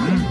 Mm.